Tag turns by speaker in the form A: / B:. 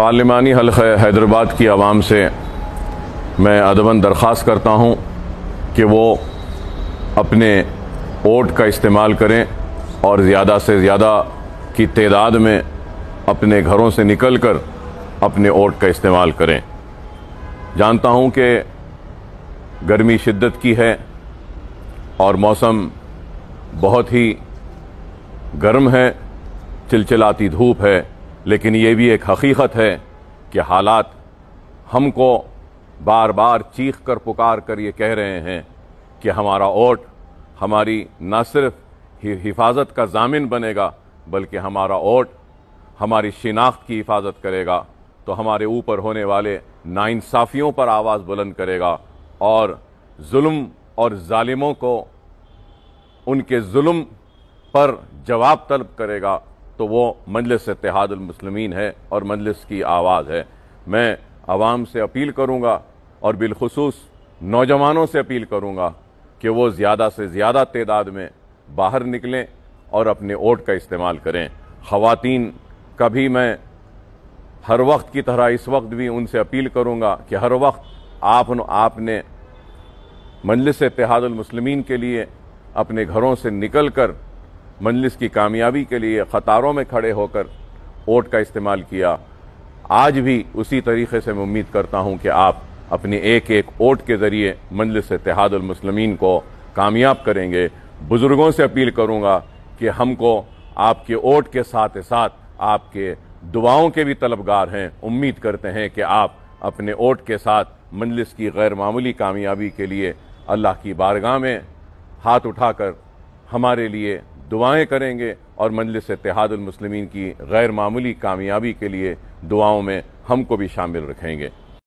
A: पार्लिमानी Hulk Hyderabad की आवाम से मैं अदबन दरख्वास्त करता हूँ कि वो अपने वोट का इस्तेमाल करें और ज़्यादा से ज़्यादा की तादाद में अपने घरों से निकल कर अपने वोट का इस्तेमाल करें। जानता हूँ कि गर्मी शिद्दत की है और मौसम बहुत ही गर्म है, चिलचिलाती धूप है। लेकिन ये भी एक हकीकत है कि हालात हमको बार बार चीख कर पुकार कर ये कह रहे हैं कि हमारा वोट हमारी न सिर्फ़ हिफाजत का जामिन बनेगा, बल्कि हमारा वोट हमारी शिनाख्त की हिफाजत करेगा तो हमारे ऊपर होने वाले नाइंसाफ़ियों पर आवाज़ बुलंद करेगा और जुल्म और जालिमों को उनके जुल्म पर जवाब तलब करेगा। तो वो मजलिस इतिहादमसलमिन है और मजलिस की आवाज़ है। मैं आवाम से अपील करूँगा और बिलखसूस नौजवानों से अपील करूँगा कि वो ज़्यादा से ज़्यादा तादाद में बाहर निकलें और अपने वोट का इस्तेमाल करें। ख़वातीन का भी मैं हर वक्त की तरह इस वक्त भी उनसे अपील करूँगा कि हर वक्त आप आपने मजलिस इतिहादमसलमिन के लिए अपने घरों से निकल कर मजलिस की कामयाबी के लिए क़तारों में खड़े होकर वोट का इस्तेमाल किया। आज भी उसी तरीके से मैं उम्मीद करता हूँ कि आप अपने एक एक वोट के ज़रिए मजलिस इतिहादमसलमिन को कामयाब करेंगे। बुज़ुर्गों से अपील करूँगा कि हमको आपके वोट के साथ साथ आपके दुआओं के भी तलबगार हैं। उम्मीद करते हैं कि आप अपने वोट के साथ मजलिस की गैर मामूली कामयाबी के लिए अल्लाह की बारगाह में हाथ उठाकर हमारे लिए दुआएँ करेंगे और मजलिस इतिहादमसलमिन की गैर मामूली कामयाबी के लिए दुआओं में हमको भी शामिल रखेंगे।